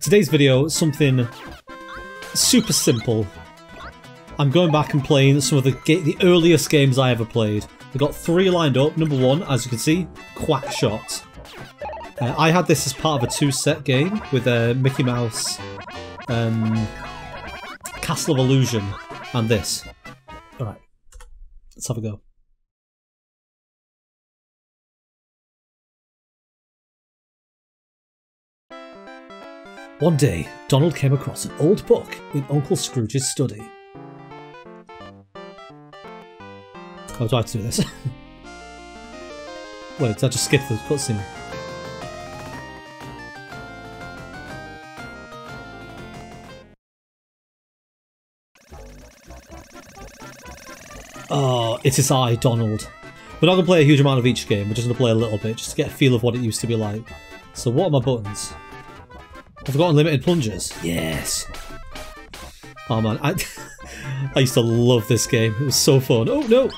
Today's video is something super simple. I'm going back and playing some of the the earliest games I ever played. We've got three lined up. Number one, as you can see, Quackshot. Uh, I had this as part of a two-set game with uh, Mickey Mouse, um, Castle of Illusion, and this. Alright, let's have a go. One day, Donald came across an old book in Uncle Scrooge's study. Oh, do I have to do this? Wait, did I just skip the cutscene? Oh, it is I, Donald. We're not going to play a huge amount of each game, we're just going to play a little bit, just to get a feel of what it used to be like. So what are my buttons? I've got unlimited plungers. Yes. Oh man, I, I used to love this game. It was so fun. Oh no!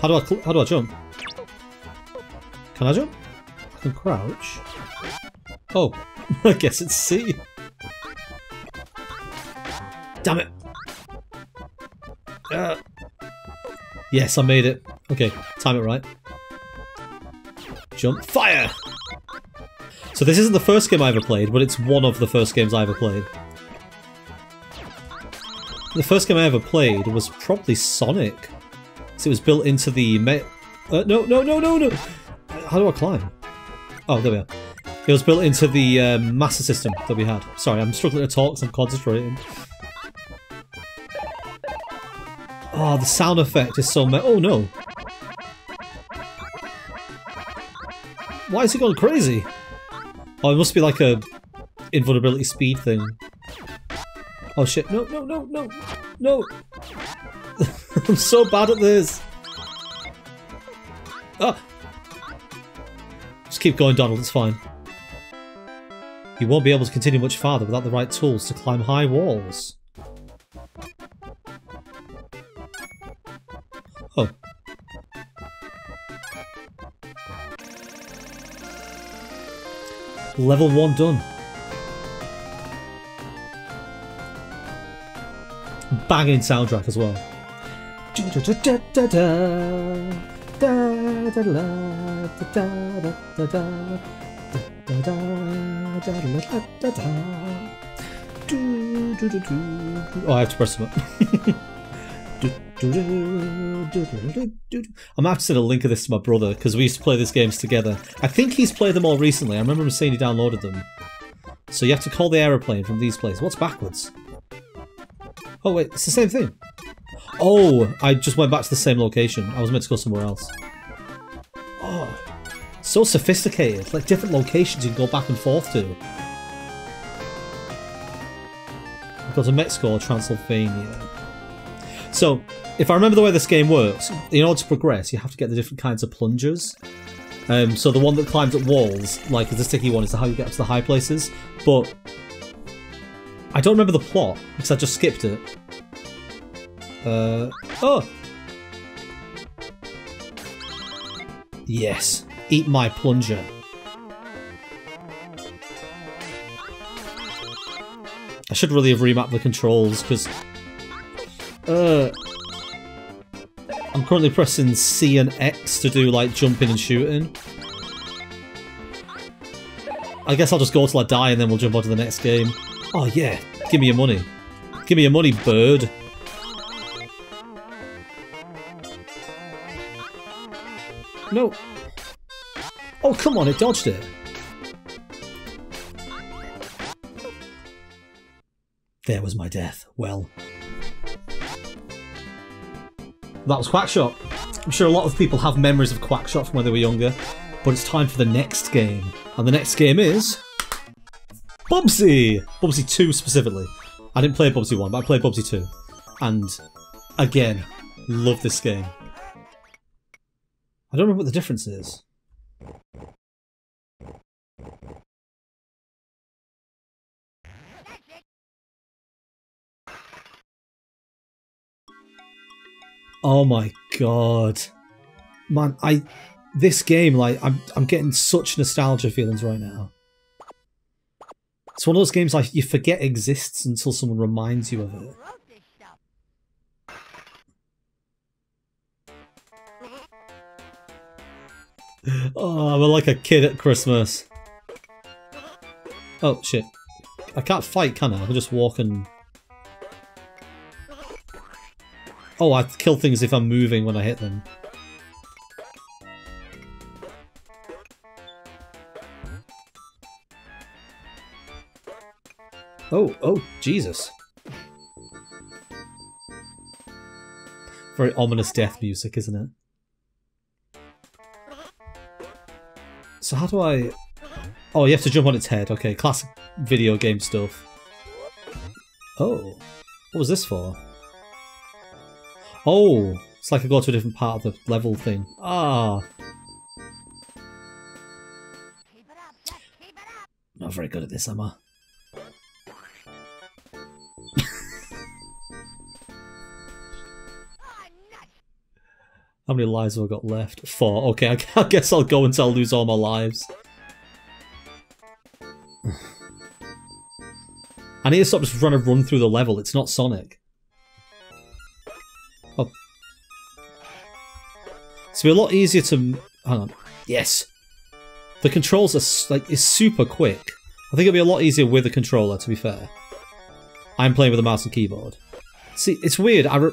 How do I how do I jump? Can I jump? I can crouch. Oh, I guess it's C. Damn it! Uh, yes, I made it. Okay, time it right. Jump. Fire! So this isn't the first game I ever played, but it's one of the first games I ever played. The first game I ever played was probably Sonic. So it was built into the uh, no, no, no, no, no! How do I climb? Oh, there we are. It was built into the um, Master System that we had. Sorry, I'm struggling to talk because I'm concentrating. Oh, the sound effect is so me- Oh no! Why is he going crazy? Oh, it must be like a invulnerability speed thing. Oh shit, no, no, no, no, no! I'm so bad at this! Ah! Just keep going, Donald, it's fine. You won't be able to continue much farther without the right tools to climb high walls. Level 1 done. Banging soundtrack as well. Oh, I have to press them I'm have to send a link of this to my brother because we used to play these games together. I think he's played them all recently. I remember him saying he downloaded them. So you have to call the aeroplane from these places. What's backwards? Oh wait, it's the same thing. Oh, I just went back to the same location. I was meant to go somewhere else. Oh, so sophisticated. Like different locations you can go back and forth to. Go to Mexico or Transylvania. So, if I remember the way this game works, in order to progress, you have to get the different kinds of plungers. Um, so the one that climbs up walls, like is the sticky one, is how you get up to the high places. But I don't remember the plot because I just skipped it. Uh, oh! Yes, eat my plunger. I should really have remapped the controls because uh, I'm currently pressing C and X to do like jumping and shooting. I guess I'll just go till I die and then we'll jump on to the next game. Oh yeah, give me your money. Give me your money, bird. No. Oh, come on, it dodged it. There was my death. Well. That was Quackshot. I'm sure a lot of people have memories of Quackshot from when they were younger, but it's time for the next game. And the next game is... Bubsy! Bubsy 2 specifically. I didn't play Bubsy 1, but I played Bubsy 2. And, again, love this game. I don't know what the difference is. Oh my god. Man, I this game, like, I'm I'm getting such nostalgia feelings right now. It's one of those games like you forget exists until someone reminds you of it. Oh, I'm like a kid at Christmas. Oh, shit. I can't fight, can I? I can just walk and... Oh, I kill things if I'm moving when I hit them. Oh, oh, Jesus. Very ominous death music, isn't it? So how do I... Oh, you have to jump on its head. Okay, classic video game stuff. Oh, what was this for? Oh, it's like I go to a different part of the level thing. Ah. Not very good at this, am I? How many lives have I got left? Four. Okay, I guess I'll go until I lose all my lives. I need to stop just trying to run through the level. It's not Sonic. Oh. It's be a lot easier to... Hang on. Yes. The controls are like is super quick. I think it'll be a lot easier with a controller, to be fair. I'm playing with a mouse and keyboard. See, it's weird. I, re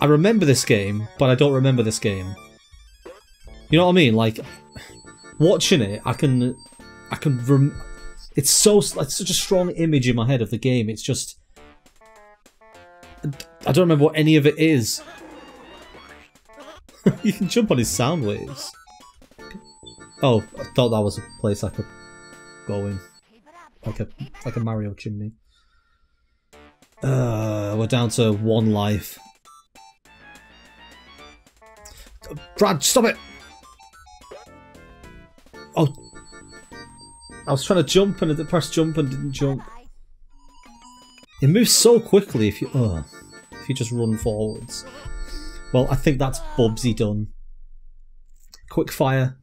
I remember this game, but I don't remember this game. You know what I mean? Like, watching it, I can, I can. Rem it's so like such a strong image in my head of the game. It's just, I don't remember what any of it is. you can jump on his sound waves. Oh, I thought that was a place I could go in, like a like a Mario chimney. Uh, we're down to one life. Brad, stop it! Oh. I was trying to jump and I pressed jump and didn't jump. It moves so quickly if you oh, if you just run forwards. Well, I think that's Bubsy done. Quick fire.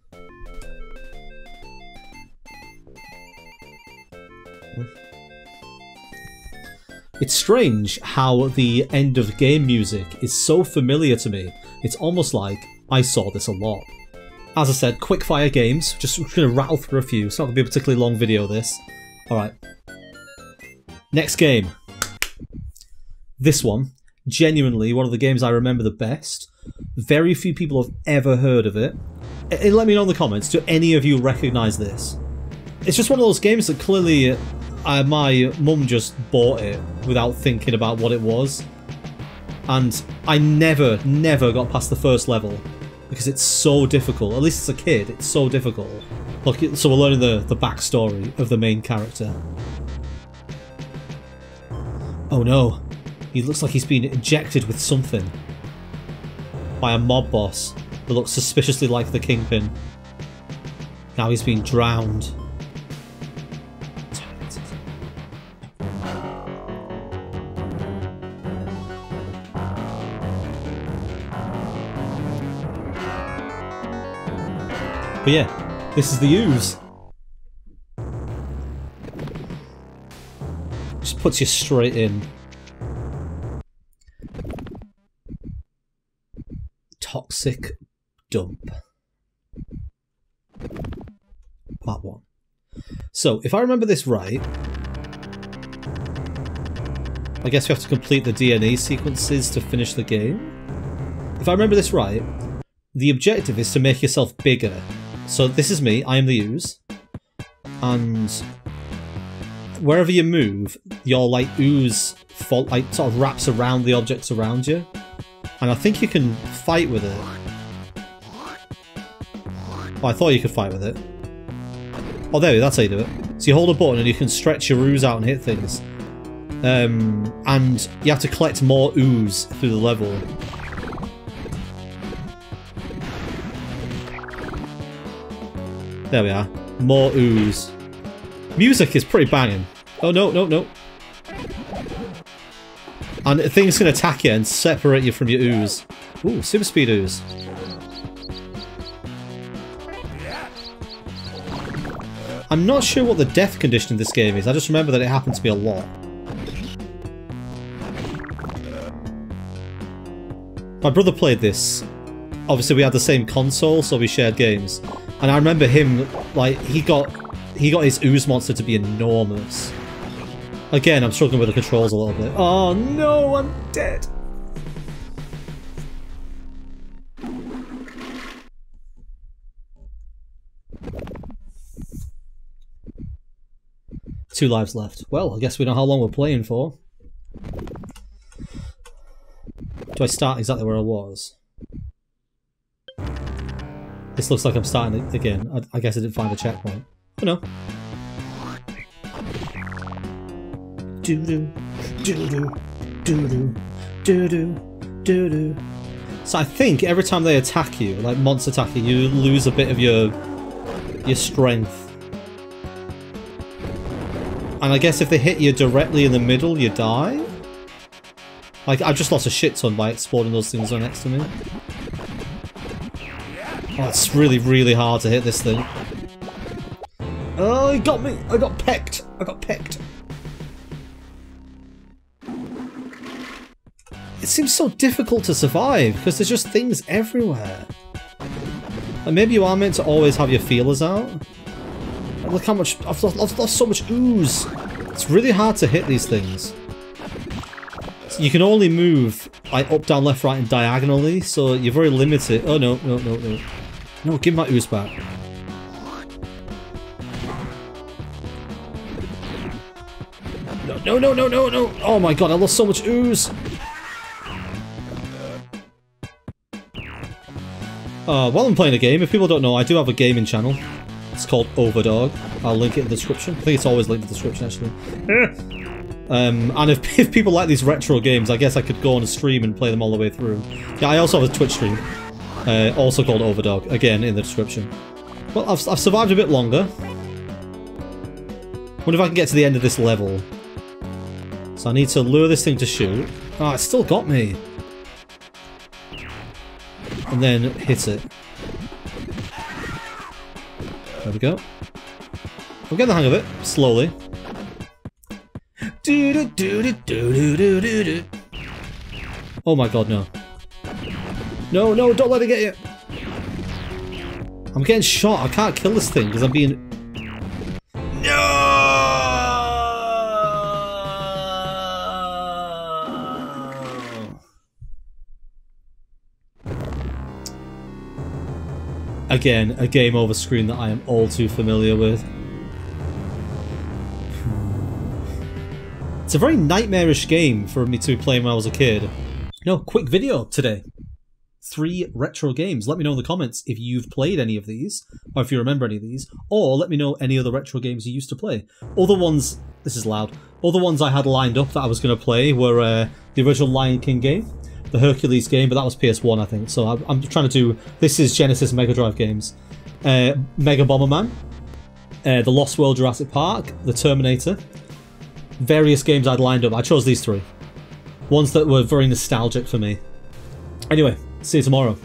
It's strange how the end of game music is so familiar to me. It's almost like I saw this a lot. As I said, quickfire games. Just to rattle through a few. It's not to be a particularly long video, this. Alright. Next game. This one. Genuinely, one of the games I remember the best. Very few people have ever heard of it. And let me know in the comments, do any of you recognise this? It's just one of those games that clearly uh, uh, my mum just bought it without thinking about what it was. And I never, never got past the first level because it's so difficult. At least as a kid, it's so difficult. Look, so we're learning the, the backstory of the main character. Oh no, he looks like he's been injected with something by a mob boss that looks suspiciously like the Kingpin. Now he's been drowned. But yeah, this is the ooze. Just puts you straight in. Toxic dump. Part one. So, if I remember this right, I guess we have to complete the DNA sequences to finish the game. If I remember this right, the objective is to make yourself bigger so this is me, I am the ooze. And wherever you move, your like ooze fault like sort of wraps around the objects around you. And I think you can fight with it. Oh, I thought you could fight with it. Oh, there, we. that's how you do it. So you hold a button and you can stretch your ooze out and hit things. Um, and you have to collect more ooze through the level. There we are. More ooze. Music is pretty banging. Oh, no, no, no. And things can attack you and separate you from your ooze. Ooh, super speed ooze. I'm not sure what the death condition of this game is, I just remember that it happened to be a lot. My brother played this. Obviously we had the same console, so we shared games. And I remember him, like, he got he got his ooze monster to be enormous. Again, I'm struggling with the controls a little bit. Oh no, I'm dead! Two lives left. Well, I guess we know how long we're playing for. Do I start exactly where I was? This looks like I'm starting again. I, I guess I didn't find a checkpoint. Oh no. Doo doo, doo doo, doo doo, doo doo, doo doo. So I think every time they attack you, like monster attack you, you lose a bit of your your strength. And I guess if they hit you directly in the middle, you die? Like, I just lost a shit ton by exploding those things right next to me. Oh, it's really, really hard to hit this thing. Oh, he got me! I got pecked! I got pecked. It seems so difficult to survive, because there's just things everywhere. Maybe you are meant to always have your feelers out. Look how much... I've lost, I've lost so much ooze. It's really hard to hit these things. So you can only move like up, down, left, right, and diagonally, so you're very limited. Oh no, no, no, no. No, give my ooze back. No, no, no, no, no, no! Oh my god, I lost so much ooze! Uh, while I'm playing a game, if people don't know, I do have a gaming channel. It's called Ovahdawg. I'll link it in the description. I think it's always linked in the description, actually. um, and if, if people like these retro games, I guess I could go on a stream and play them all the way through. Yeah, I also have a Twitch stream. Uh, also called Ovahdawg. Again, in the description. Well, I've, I've survived a bit longer. Wonder if I can get to the end of this level. So I need to lure this thing to shoot. Oh, it still got me. And then hit it. There we go. I'm getting the hang of it, slowly. Oh my god, no. No, no, don't let it get you! I'm getting shot, I can't kill this thing because I'm being... Again, a game over screen that I am all too familiar with. It's a very nightmarish game for me to be playing when I was a kid. No, quick video today. Three retro games. Let me know in the comments if you've played any of these, or if you remember any of these, or let me know any other retro games you used to play. Other ones, this is loud, other ones I had lined up that I was going to play were uh, the original Lion King game, Hercules game, but that was PS1, I think. So I, am trying to do. This is Genesis Mega Drive games. Uh, Mega Bomberman, uh, The Lost World Jurassic Park, The Terminator. Various games I'd lined up. I chose these three. Ones that were very nostalgic for me. Anyway, see you tomorrow.